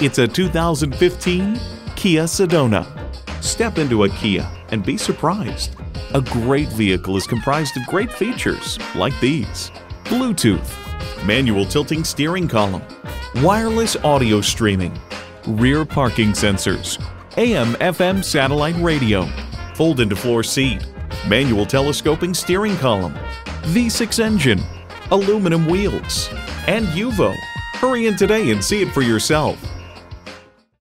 It's a 2015 Kia Sedona. Step into a Kia and be surprised. A great vehicle is comprised of great features like these Bluetooth, manual tilting steering column, wireless audio streaming, rear parking sensors, AM FM satellite radio, fold into floor seat, manual telescoping steering column, V6 engine, aluminum wheels, and UVO. Hurry in today and see it for yourself.